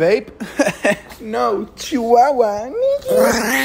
vape? no, Chihuahua.